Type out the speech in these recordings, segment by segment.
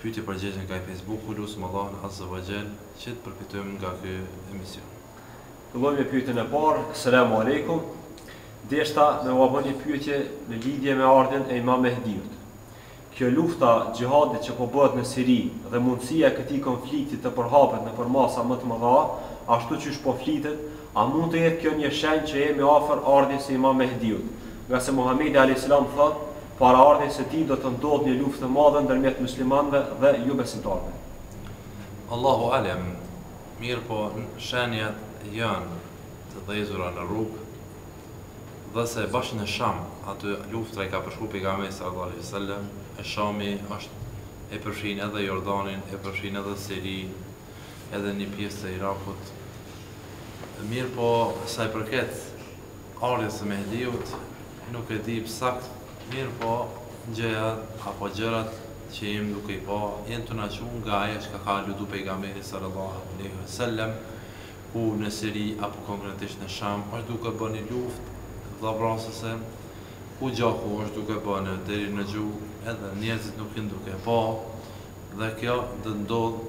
Pyetje përgjigje nga fejsbuku lusim Allahun azze ve xhel që të përfitojmë nga ky emision. Filloj me pyetjen e parë, Selamu Alejkum, deshta me ua bo ni pyetje në lidhje me ardhjen e Imam Mehdiut. Kjo lufta, xhihadi që po bëhet në Siri dhe mundësia e këtij konflikti të përhapet në përmasa më të mëdha, ashtu qysh po flitet, a mund të jetë kjo një shenjë që jemi afër ardhjes së Imam Mehdiut, ngase Muhamedi alejhi selam thotë, Para ardhjes së tij do të ndodhë një luftë e madhe ndërmjet muslimanëve dhe jobesimtarëve. Allahu Alem, mirëpo shenjat janë të dhezura në rrugë, dhe se bash në Sham, ato luftra i ka përshku Pejgamberi sallallahu alejhi ve sellem, e Shami është e përfshin edhe Jordanin, e përfshin edhe Sirinë, edhe një pjesë të Irakut, mirëpo sa i përket, ardhjes së Mehdiut nuk e di saktë, mirëpo gjërat apo gjërat që jemi duke i pa janë tu na çu ka ajo çka ka aludu Pejgamberi sallallahu alejhi ve sellem ku në Siri apo konkretisht në Sham është duke bo një luftë vllavrasëse ku gjaku është duke u bo deri në gju edhe njerzit nuk janë duke e pa dhe kjo do të ndodhë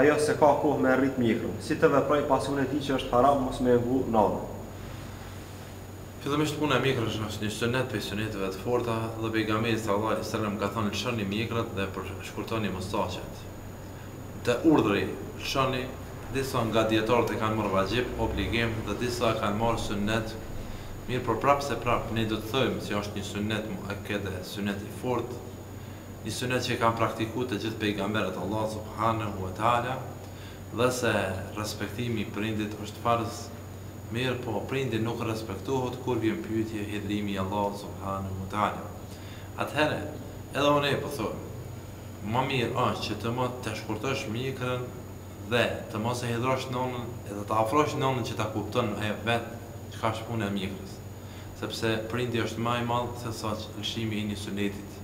Ajo se ka kohë me rrit mjekrën. Si të veproj pasi unë e di që është haram mos me e ngu nanën. Fillimisht puna e mjekrës është një sunet prej suneteve të forta dhe Pejgamberi sallallahu alejhi ve sellem ka thënë lëshoni mjekrrat dhe shkurtoni mustaqet. Te urdhri lëshoni, disa nga dijetarët e kanë marrë vaxhib, obligim, dhe disa e kanë marrë sunet, mirëpo prapë se prapë ne do të thojmë se është një sunet mu'akkede, sunet i fortë, një sunet që e kanë praktiku të gjithë pejgamberët e Allahut subhanehu ve teala dhe se respektimi i prindit është farz mirëpo prindi nuk respektohet kur vjen pyetje hidhrimi i Allahut subhanehu ve teala atëherë edhe unë po thoj ma mirë është që ta shkurtosh mjekrën dhe të mos e hidhrosh nanën dhe ta afrosh nanën që ta kupton ajo vetë çka është puna e mjekrës Sepse prindi është ma i madh se sa lëshimi i një sunetit.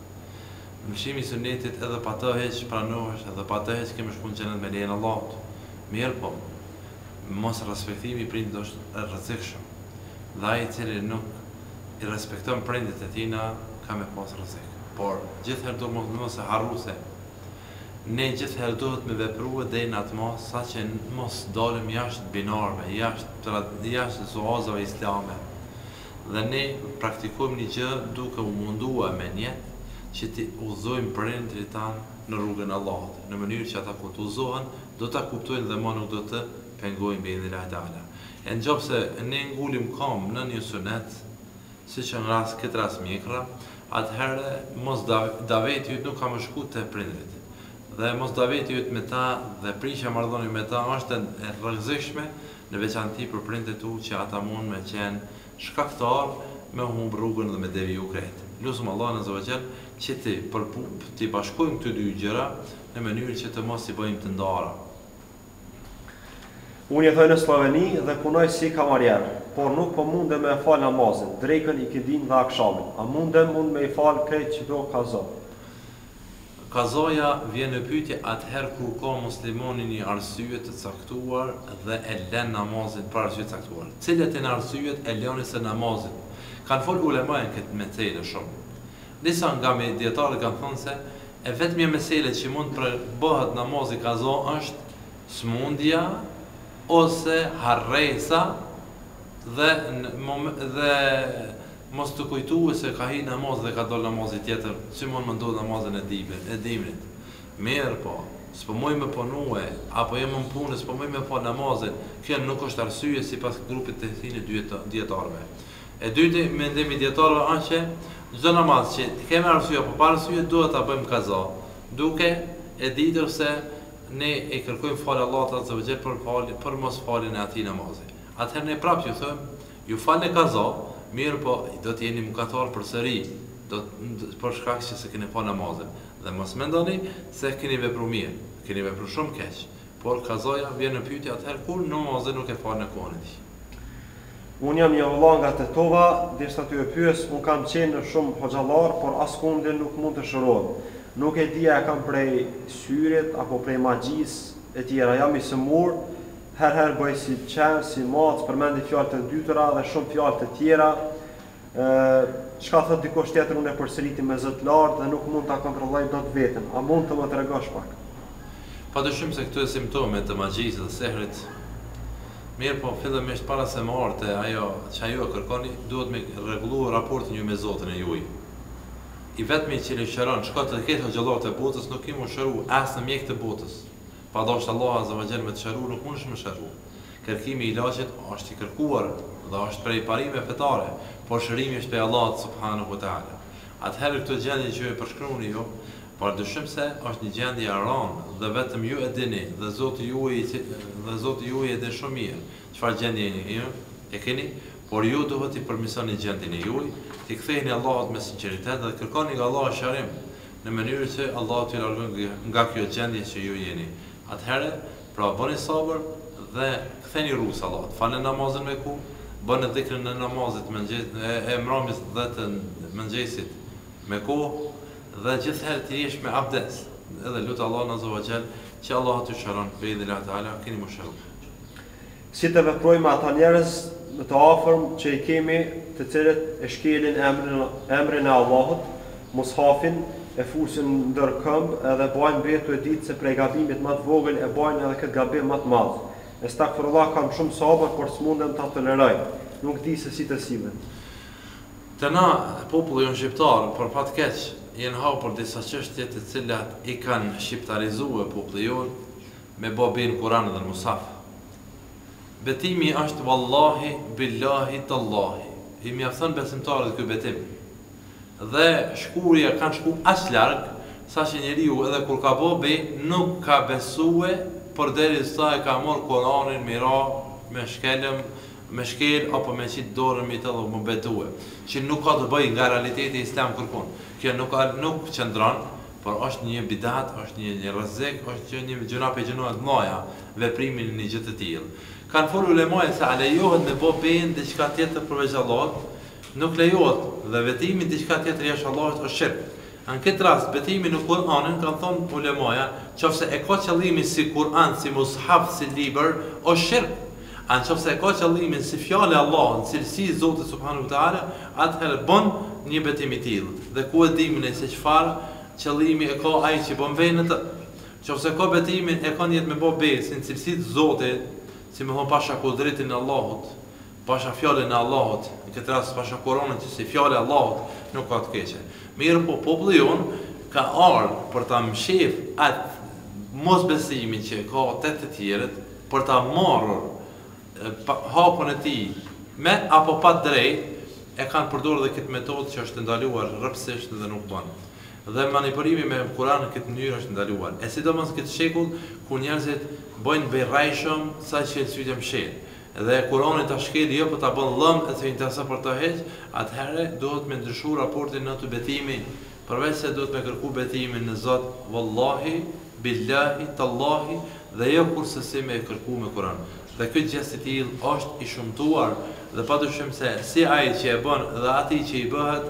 Lëshimi i sunetit edhe pa ato hiç pranohesh edhe pa ato hiç ke me shku në xhenet me lejen e Allahut. Mirëpo, mos respektimi i prindit është i rrezikshëm. Dhe ai i cili nuk i respekton prindit e tina ka me pas rrezik. Por, gjithher duhet me mos e harru se Ne gjithëherë duhet me veprue deri në atë masë sa që mos dalim jashtë binarëve, jashtë trad, jashtë suazave islame. Dhe ne praktikojmë një gjë duke u mundue me njet që t'i udhëzojmë prindërit tanë në rrugën e Allahut, në mënyrë që ata kur të udhëzohen do ta kuptojnë dhe ma nuk do të pengojnë bi'idhnillahi te'ala. E nëqoftë se ne ngulim kam në një sunet, si që në këtë rast mjekra, atëherë mos daveti yt nuk ka më shku te prindrit. Dhe mos daveti yt me ta dhe prishja marrëdhënie me ta është e rrezikshme në veçanti për prindërit tu që ata mund me qenë shkaktar me humb rrugën dhe me deviju krejt. Lusim Allahun Azza wa Jall që t'i përpu t'i bashkojmë këto dy gjëra në mënyrë që të mos i bëjmë të ndara. Unë jetoj në Slloveni dhe punoj si kamarier, por nuk po mundem me e fal namazin, drekën, ikindin dhe akshamin. A mundem unë me i fal krejt si kazo? Kazoja vjen në pyetje atëherë kur ka muslimani një arsye të caktuar dhe e len namazin për arsye të caktuar. Cilat janë arsyet e lënies së namazit? Kanë fol ulemaja në këtë meselë shumë. Disa nga dijetarët kanë thënë se e vetmja meselë që mund të bëhet namazi kazo është sëmundja ose harresa dhe dhe mos të kujtue se ka hi namaz dhe ka dal namazi tjetër si mund me ndodh namazet e dimit e dimnit mirëpo s'po muj me punue apo jam në punë s'po muj me fal namazin kjo nuk është arsye sipas grupit të këtyre dijetarëve E dyti, mendimi i dijetarëve është që çdo namaz që kemi arsye apo pa arsye duhet ta bëjmë kaza, duke e ditur se ne i kërkojmë falë Allahut azze ve xhel për, për mosfaljen e atij namazi. Atëherë ne prapë ju thojmë, ju falni kaza, mirëpo do të jeni mëkatarë përsëri, do për shkak që s'e keni falë namazin. Dhe mos mendoni se keni vepruar mirë, keni vepruar shumë keq, Por kazaja vjen në pyetje atëherë kur namazin nuk e fal në kohën e tij. Unë jam një vëlla nga Tetova, deshta t'ju pyes, unë kam qenë në shumë hoxhallar, por askundi nuk mund të shërohem. Nuk e di a e kam prej syrit apo prej magjisë etj. Jam i sëmurë, herë herë bëj si qen, si mace, përmendi fjalë të ndytura dhe shumë fjalë të tjera, Çka thotë dikush tjetër unë e përsëriti me zë të lartë dhe nuk mund ta kontrolloj dot veten. A mund të më tregosh pak? Padyshim se këto janë simptome të magjisë dhe sehrit. Mirëpo, fillimisht para se më ardhte ajo çka ju e kërkoni, duhet me rregullu raportin ju me Zotin e juaj. I vetmi i cili shëron shko te krejt hoxhallarët e botës nuk ki m'u shëru as në mjekë të botës. Pa dashtë Allahu Azza wa Jall me të shëru nuk mundesh m'u shëru. Kërkimi i ilaçit asht i kërkuar dhe asht prej parimeve fetare, por shërimi është pej Allahut Subhanehu wa Ta'ala. Atëherë këtë gjendje që e përshkruni ju, pa dyshim se është një gjendje e ranë dhe vetëm ju e dini dhe Zoti juaj i cil dhe Zoti juaj e din shumë mirë çfarë gjendjeje ju e keni, por ju duhet ta përmisoni gjendjen e juaj, t'i ktheheni Allahut me sinqeritet dhe kërkoni nga Allahu shërim në mënyrë që Allahu t'ju largojë nga kjo gjendje që ju jeni. Atëherë, pra, bëni sabër dhe ktheni rrugës Allahut, falni namazin me kohë, bëni dhikrin e namazin e mramjes dhe të mëngjesit me kohë, dhe gjithëherë të jesh me abdes, dhe lutë Allahun azza wa jall që Allahu t'ju shëron, bi'idhni llahi ta'ala, keni mëshirë. Si të veprojmë me ata njerëz ma të afërm që i kemi të cilët e shkelin emrin e Allahut, Mushafin, e fusin ndër këmbë edhe bajnë vetu e ditë se prej gabimit ma të vogël e bajnë edhe këtë gabim ma të madh. Estagfurullah kam shumë sabër por s'mundem ta toleroj. Nuk di se si të sillem. Te na populli jonë shqiptar, për fat të keq, janë hapur disa çështje të cilat i kanë shqiptarizue populli jonë, Me ba be në Kur'an dhe Mushaf Betimi është Wallahi Billahi Tallahi I mjafton besimtarit ky betim Dhe shkuarja kanë shku aq larg Sa që njeriu edhe kur ka ba be Nuk ka besue Përderisa e ka mor Kur'anin m'i ra Me shkelm Me shkel apo me qit dorën mi të dhe m'u betue Që nuk ka të bëj nga realiteti islam kërkun Kjo nuk nuk qëndron Por është një bidat, është një një rrezik, është që një gjynah prej gjynaheve t'mdhaja, veprimi në një gjë të tillë. Kanë folë ulemajtë se a lejohet me bo be në diçka tjetër përveç Allahut? Nuk lejohet, dhe betimi diçka tjetër jashtë Allahut është shirk. Në këtë rast, betimi në Kur'anin, kanë thonë ulemaja, qoftë se e ka qëllimin si Kur'an, si mushaf, si libër, është shirk. A në qoftë se e ka qëllimin si fjalë e Allahut dhe cilësi i Zotit subhanahu wa ta'ala, atëherë ban një betim i tillë, dhe ku e dimë ne se çfarë qëllimi e ka ai që bën be në të? Qoftë se ka betimin e ka nijet me ba be si në cilësi të Zotit, si me thonë pasha kudretin e Allahut, pasha fjalën e Allahut, në këtë rast pasha Kuranin që si fjalë e Allahut nuk ka të keqe. Mirëpo populli jonë ka ardhur për ta mshef atë mosbesimin që e ka te të tjerët, për ta marrë hakun e tij me apo pa drej, e kanë përdorur dhe këtë metodë që është e ndaluar rreptësisht dhe nuk ban. Dhe manipulimi me Kur'an në këtë mënyrë është i ndaluar, e sidomos në këtë shekull ku njerëzit bëjnë be rrejshëm sa i çel sytë e mshel, dhe Kur'anin ta shkel jo po ta bën llëm e s'u intereson për të hiç, atëherë duhet me ndryshu raportin te betimi, përveçse duhet me kërku betimin në Zot, Wallahi, Billahi tallahi dhe jo kurrsesi me e kërku me Kuran dhe ky gjest i till osht i shumtuar dhe pa dyshim se si ai që e bën dhe atij që i bëhet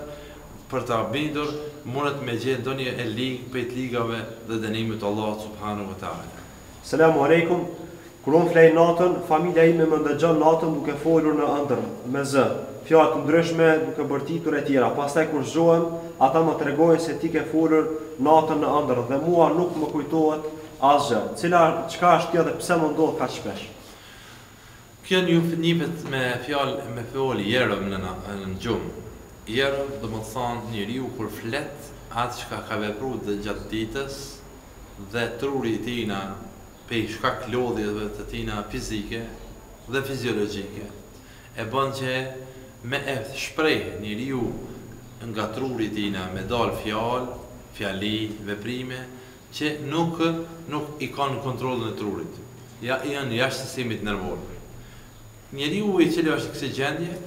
për ta bindur munet me e gjet ndonjë e lig prej të ligave dhe dënimit të Allahut subhanu wa taala. Selamu alejkum Kur unë flej natën, familja ime më ndëgjon natën duke folur në andërr, me zë, fjalë të ndryshme, duke bërtitur etj. Pastaj kur zgjohem, ata më tregojnë se ti ke folur natën në andërr dhe mua nuk më kujtohet asgjë. Cila, çka është kjo dhe pse më ndodh kaq shpesh? Kjo një fnjivet me fjalë me fol jerm në, në gjumë. Jerm domethënë njeriu kur flet atë çka ka vepru gjatë ditës dhe truri i tij na, prej shkak lodhjeve të tina fizike dhe fiziologjike, e ban që me e shpreh njeriu nga truri tina me dalë fjalë, fjali, veprime që nuk nuk i ka në kontrollin e trurit, janë jashtë sistemit nervor. Njeriu i cili është kësi gjendje,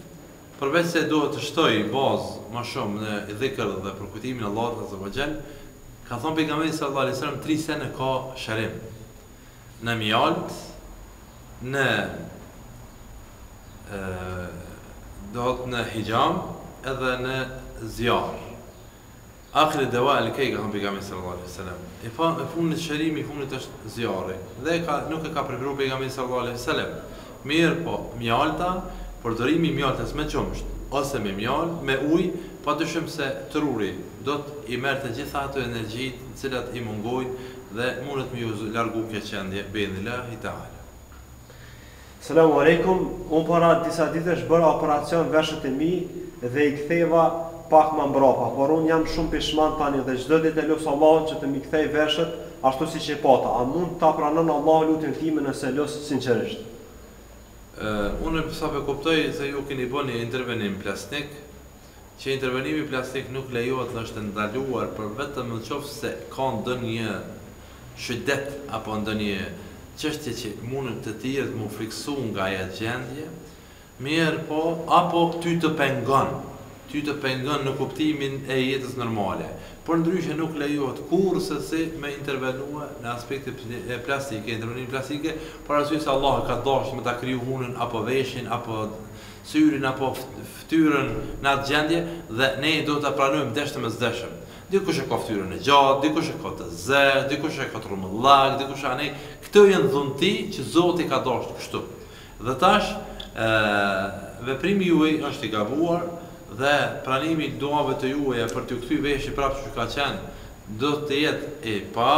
Përveç se duhet të shtojë bazë ma shumë në dhikr dhe përkujtimin e Allahut azza wa xhell, ka thonë Pejgamberi sallallahu alejhi ve sellem n'tri sene ka shërim, në mjaltë, në në hixham edhe në zjarr. Akhiri dewa el kej ka thënë pejgamberi sallallahu alejhi ve selem i fa e fundit shërimi i fundit është zjarri dhe e ka nuk e ka preferu pejgamberi sallallahu alejhi ve selem mirëpo mjalta përdorimi i mjaltës me qumësht ose me mjaltë me ujë padyshim se truri do të i merrte të gjitha ato energjitë të cilat i mungojnë dhe mundet me ju largu kjo gjendje bi'idhnillahi teala. Selamu Alejkum, unë para disa ditësh bëra operacion veshët e mi dhe i ktheva pak ma mbrapa, por unë jam shumë pishman tani dhe çdo ditë e lus Allahun që të m'i kthej veshët ashtu siç i pata, a mund t'ma pranon Allahu lutjen time nëse lus sinqerisht? Unë sa po e kuptoj se ju keni bo ni intervenim plastik, që intervenimi plastik nuk lejohet dhe është e ndaluar por vetëm në qoftë se ka ndonjë shydet apo ndonjë çështje që mundin të tjerët mu frikësu nga ajo gjendje, mirëpo apo ty të pengon, ty të pengon në kuptimin e jetës normale. Përndryshe nuk lejohet kurrë sesi me intervenue në aspekte plastike, intervenime plastike, për arsye se Allahu ka dashtë me ta kriju hunën apo veshin apo syrin apo ftyrën në atë gjendje dhe ne duhet ta pranojmë deshtem e s'deshtem. Dikush e ka ftyrën e gjatë, dikush e ka të zezë, dikush e ka rrumullakë, dikush anej, këto janë dhunti që Zoti ka dashtë kështu. Dhe tash, ë, veprimi juaj është i gabuar dhe pranimi i duave të juaja për t'ju kthy veshi prapë siç ka qenë, do të jetë i pa,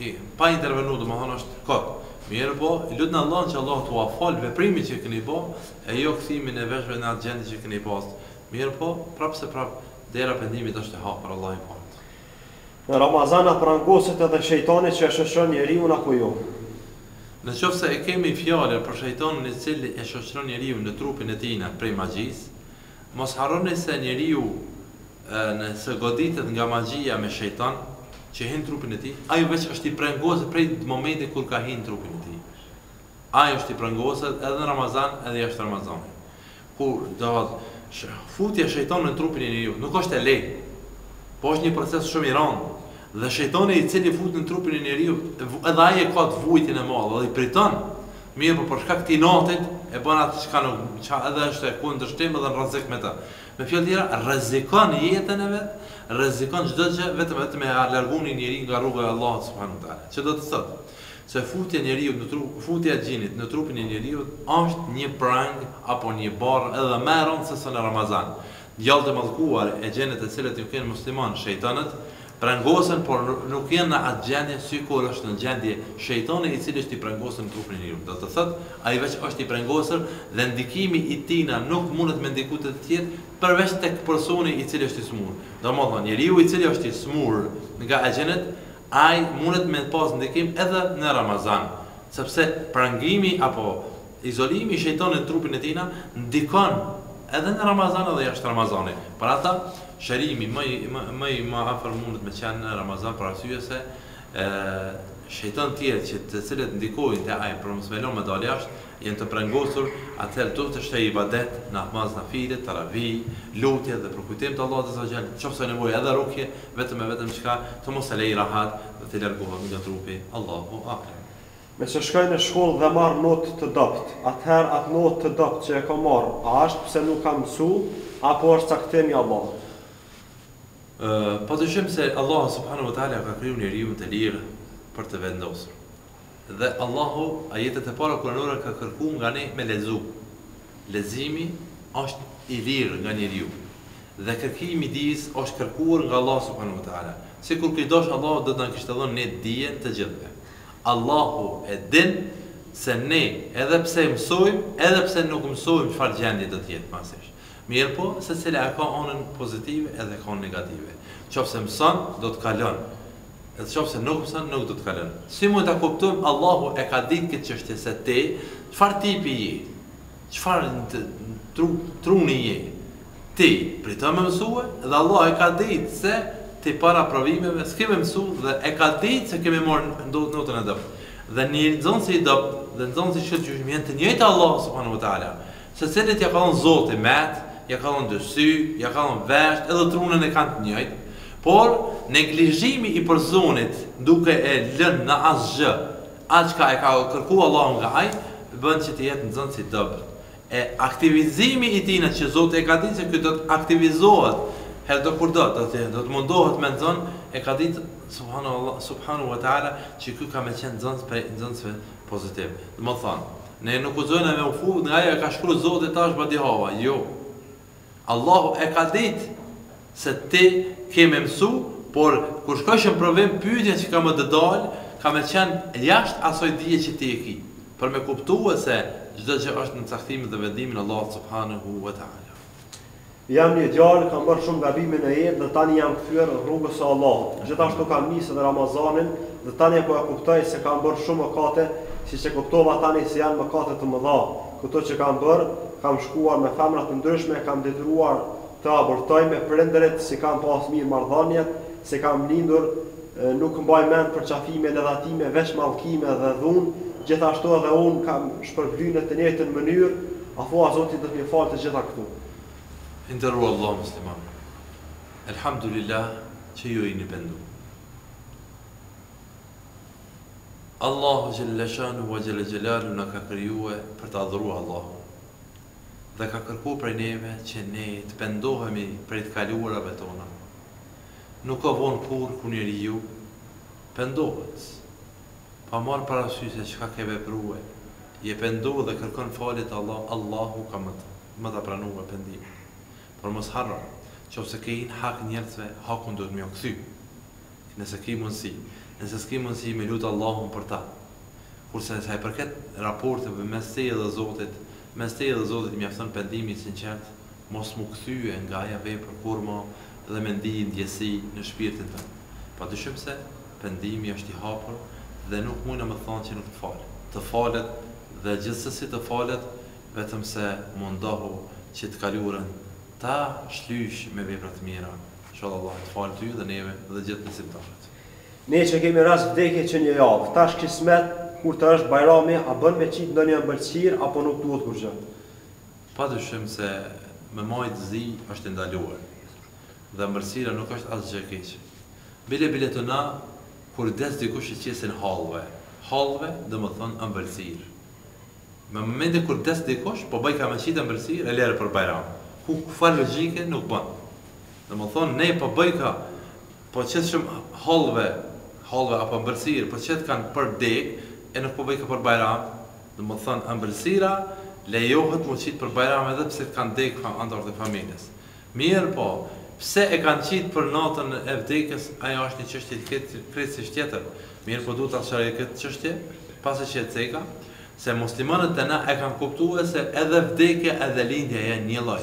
i pa intervenu, domethënë është kot. Mirëpo, lutni Allahun që Allahu t'ua falë veprimin që keni bo, e jo kthimin e veshve në atë gjendje që keni pas. Mirëpo, prap se prap, dera pendimit është e hapur, Allahu i pastë. Në Ramazan a prangoset edhe shejtani që e shoqëron njeriun apo jo? Në qoftë se e kemi fjalën për shejtanin i cili e shoqëron njeriun në trupin e tij nëpërmjet magjisë, mos harroni se njeriu nëse goditet nga magjia me shejtan që hin trupin e tij, ai veç është i prangosur prej momentit kur ka hin trupin e tij. Ai është i prangosur edhe në Ramazan edhe jashtë Ramazanit. Kur, do të thotë, sh, futja e shejtanit në trupin e njeriut nuk është e lehtë, po është një proces shumë i rëndë. Dhe shejtani i cili futet në trupin e njeriut, edhe ai e ka atë vuajtjen e madhe dhe i priton, mirëpo për shkak të këtij inatit e bën atë çka nuk, çka edhe është në kundërshtim edhe në rrezik me të. Me fjalë tjera, rrezikon jetën e vet, rrezikon çdo gjë vetëm vetëm me ia largu një njeri nga rruga e Allahut subhanu teala. Që do të thotë, se futja e njeriut në tru, futja e xhinit në trupin e njeriut është një prangë apo një barrë edhe më e rëndë se sa në Ramazan. Djalltë e mallkuar e xhinët të cilët nuk janë muslimanë, shejtanët, prangosen por nuk janë në atë gjendje sikur është në gjendje shejtani i cili është i prangosur në trupin e njeriut. Do të thotë, ai veç është i prangosur dhe ndikimi i tina nuk mundet me ndiku te të tjerë përveç tek personi i cili është i sëmurë. Domethënë, njeriu i cili është i sëmurë nga exhinët, Ai mundet me pas ndikim edhe në Ramazan, sepse prangimi apo izolimi i shejtanit në trupin e tina ndikon edhe në Ramazan edhe jashtë Ramazanit. Për ata, shërimi më i më i më afër mundet me qenë në Ramazan për arsye se shejtanë tjerë që të cilët ndikojnë te ai për mos me lënë me dalë jashtë, Janë të prangosur, atëherë duhet të shtojë ibadet, namaz nafile, taravih, lutje dhe përkujtim të Allahut azza wa xhall, qoftë se ka nevojë edhe rukje, vetëm e vetëm çka të mos e lejë rahat dhe të largohet nga trupi, Allahu a'lem. Nëse shkoj në shkollë dhe marr notë të dobët, atëherë atë notë të dobët që e kam marrë, a është pse nuk kam mësu, apo është caktim i Allahut? Padyshim se Allahu subhanahu wa ta'ala e ka krijuar njeriun të lirë për të vendosur. Dhe Allahu ajetet e para kuranore ka kërku nga ne me lexu. Leximi është i lirë nga njeriu. Dhe kërkimi i dijes është kërkuar nga Allahu subhanahu wa ta'ala. Sikur kish dashtë Allahu do të na kishte dhënë ne dijen të gjithëve. Allahu e din se ne edhe pse mësojmë, edhe pse nuk mësojmë çfarë gjendje do të jetë pasysh. Mirëpo, secila e ka anën pozitive edhe e ka anën negative. Qoftë se mëson, do të kalon. Edhe qoftë se nuk mëson nuk do të kalon. Si mund ta kuptojmë Allahu e ka ditë këtë çështje se ti çfarë tipi je? Çfarë tru truni je? Ti priton me mësue dhe Allahu e ka ditë se ti para provimeve s'ke me mësu dhe e ka ditë se ke me marr ndot notën e dobët. Dhe nxënësi i dobët dhe nxënësi i shkëlqyeshëm janë të njëjtë te Allahu subhanahu wa taala. Secelit ja ka lon Zoti mentë, ja ka lon dy sy, ja ka lon vesht, edhe trunën e kanë të njëjtë, por neglizhimi i personit duke e lënë në asgjë atë çka e ka kërku Allahu nga ai, bën që të jetë nxënës i dobët. E aktivizimi i tina që Zoti e ka ditë se ky do të aktivizohet herdokurdo, do të do të mundohet me nxënë, e ka ditë Subhanu Allah, Subhanu Wa Ta'ala që ky ka me qenë nxënës prej nxënësve pozitiv. Domethënë, Ne nuk guxojna me u fut nga jo e ka shkru Zoti tash badihava jo Allahu e ka dit se ti ke me msu por kur shkojsh në provim pyetja që ka me t'dal ka me qen jasht asoj dije që ti e ki për me kuptue se çdo gjë është në caktimin dhe vendimin e Allahut subhanehu wa ta'ala. Jam një djalë, kam bërë shumë gabime në jetë dhe tani jam kthyer rrugës së Allahut. Gjithashtu kam nis edhe Ramazanin dhe tani po e kuptoj se kam bërë shumë mëkate, siç e kuptova tani se janë mëkate të mëdha. Këto që kam bërë, kam shkuar me femra të ndryshme, kam detyruar të abortoj me prindërit, s'i kam pas mirë marrëdhëniet, se kam lindur Nuk mbaj mend përqafime, ledhatime, veç mallkime dhe dhunë, gjithashtu edhe unë kam shpërblyer në të njëjtën mënyrë, a thua Zoti do t'm'i falë të gjitha këto. I nderuar vëlla musliman, Elhamdulilah që ju jeni pendu. Allahu xhelle shanuhu ve xhelle xhelaluhu na ka krijue për ta adhuru Allahun dhe ka kërku prej neve që ne të pendohemi prej të kaluarave tona Nuk ka vonë kurrë kur njeriu pendohet. Pa marrë parasysh se çka ke veprue, je pendu dhe kërkon falje te Allahu, Allahu ka me t', me ta pranue pendimin. Por mos harro, qofse ke hi n'hak njerëzve, hakun duhet me ja kthy. Nëse ki mundësi. Nëse s'ki mundësi, me lut Allahun për ta. Kurse sa i përket raporteve mes teje dhe Zotit, mes teje dhe Zotit mjafton pendimi i sinqertë, mos mu kthye nga ajo vepër kurrë më, dhe me ndi ndjesi në shpirtin tënd. Padyshim se, pendimi është i hapur dhe nuk mujnë me thonë që nuk të falë. Të falet dhe gjithsesi të falet, vetëm se mundohu që të kaluarën ta shlysh me vepra të mira. Inshallah Allahu të falë ty dhe neve dhe gjithë besimtarët. Ne që kemi rast vdekje që një javë, tash kismet kur të është Bajrami a bën me qit ndonjë ëmbëlsirë apo nuk duhet kurrgjë. Padyshim se me majt zi është i ndaluar dhe ëmbëlsira nuk është asgjë e keqe. Bile bile te na kur des dikush i qesin hallvë, hallvë domethonë ëmbëlsirë. Me momentin kur des dikush po bojka me qit ëmbëlsirë e lere për Bajram. Ku kurrfar logjike nuk bën. Domethonë ne po bojka Po qet shum hallvë hallvë apo ëmbëlsirë po qet kanë për dekë e nuk po bëjka për bajram domethënë ëmbëlsira lejohet mu qit për bajram edhe pse kanë dekë pa antarët e familjes mirëpo pse e kanë qit për natën e vdekjes ajo asht një çështje krejtësisht tjetër mirëpo du ta sqaroj këtë çështje pasi që e ceka se muslimanët te na e kanë kuptue se edhe vdekja edhe lindja janë njëlloj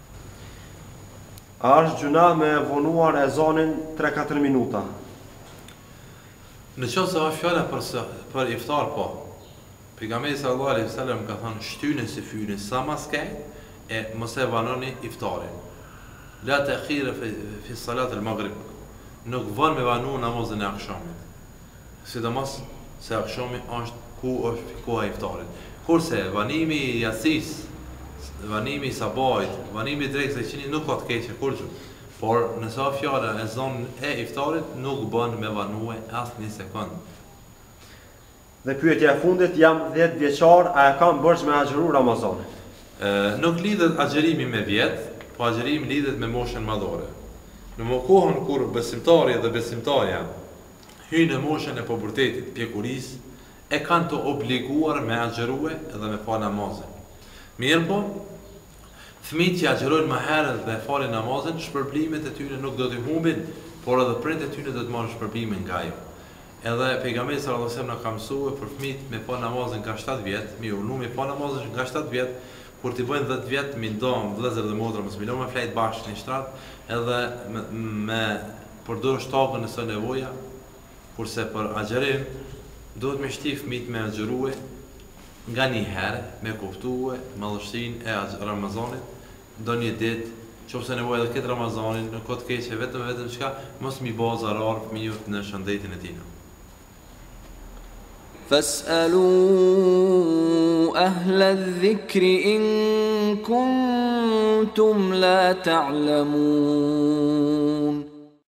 A është gjynah me e vonuar ezanin tre katër minuta? Në qoftë se është fjala për, për iftar po. Pejgamberi sallallahu alejhi ve selem ka thënë shtyni syfyrin sa ma skej e mos e vanoni iftarin. La ta'khir fi salat al-maghrib, nuk von me vanu namazin e akshamit. sidomos se akshami është ku është koha e iftarit. Kurse, vanimi i jacisë, vanimi i sabahit, vanimi i drekës, e iqindisë nuk ka të keqe kurrgjë, por nëse është fjala ezanin e iftarit nuk bën me vanue as një sekondë. Dhe pyetja e fundit, jam dhjetë vjeçar, a e kam borxh me agjëru Ramazanin? Nuk lidhet agjërimi me vjet, po agjërimi lidhet me moshën madhore. Në kohën kur besimtari dhe besimtarja hyjnë në moshën e pubertetit, pjekurisë, e kanë të obliguar me agjërue dhe me falë namazin. Mirëpo, fëmijët që agjërojnë më herët dhe e falin namazin, shpërblimet e tyre nuk do t'i humbin, por edhe prindtë e tyre do të marrin shpërblime nga ajo. Edhe Pejgamberi sallallâhu alejhi ve sellem na ka mësue për fëmijët me falë namazin nga shtatë vjet, me ju urdhnu me falë namazin nga shtatë vjet, kur t'i bëjnë dhjetë vjet, m'i nda vëllezër dhe motra mos m'i lë me flejtë bashkë në shtrat, edhe me Përdorë shtagën nëse është nevoja, kurse për agjërim duhet me shti fëmijët me agjërue nganjëherë me kuptue madhështinë e Ramazanit ndonjë ditë qof se nevoja edhe këtë Ramazanin në kohë të keqe vetëm e vetëm çka mos mi ba zarar fëmijëve në shëndetin e tyne. Fes'elu ehle dhikri in kuntum la ta'lemun.